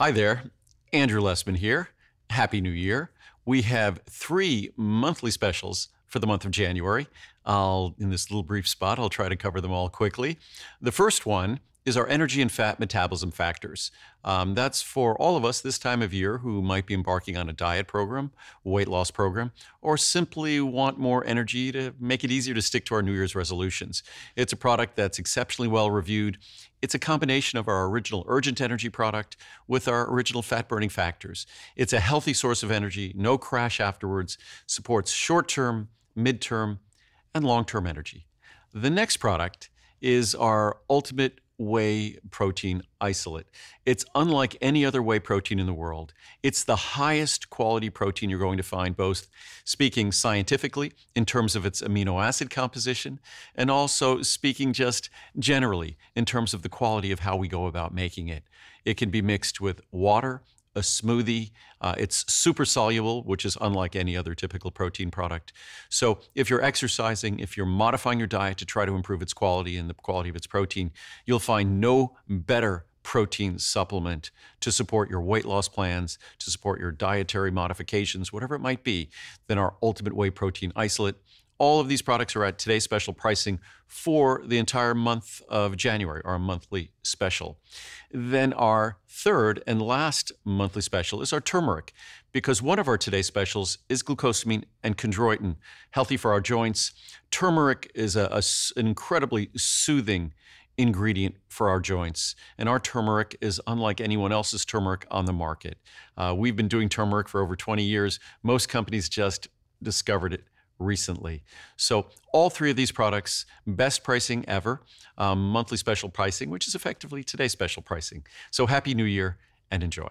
Hi there, Andrew Lessman here. Happy New Year. We have three monthly specials for the month of January. I'll, in this little brief spot, I'll try to cover them all quickly. The first one is our energy and fat metabolism factors. Um, that's for all of us this time of year who might be embarking on a diet program, weight loss program, or simply want more energy to make it easier to stick to our New Year's resolutions. It's a product that's exceptionally well reviewed. It's a combination of our original urgent energy product with our original fat burning factors. It's a healthy source of energy, no crash afterwards, supports short term, mid term, and long term energy. The next product is our ultimate whey protein isolate. It's unlike any other whey protein in the world. It's the highest quality protein you're going to find, both speaking scientifically in terms of its amino acid composition, and also speaking just generally in terms of the quality of how we go about making it. It can be mixed with water a smoothie. Uh, it's super soluble, which is unlike any other typical protein product. So, if you're exercising, if you're modifying your diet to try to improve its quality and the quality of its protein, you'll find no better protein supplement to support your weight loss plans, to support your dietary modifications, whatever it might be, than our Ultimate Whey Protein Isolate. All of these products are at today's special pricing for the entire month of January, our monthly special. Then our third and last monthly special is our turmeric, because one of our today's specials is glucosamine and chondroitin, healthy for our joints. Turmeric is a, a, an incredibly soothing ingredient for our joints. And our turmeric is unlike anyone else's turmeric on the market. Uh, we've been doing turmeric for over 20 years. Most companies just discovered it recently. So, all three of these products, best pricing ever, um, monthly special pricing, which is effectively today's special pricing. So, Happy New Year and enjoy.